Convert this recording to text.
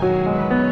Música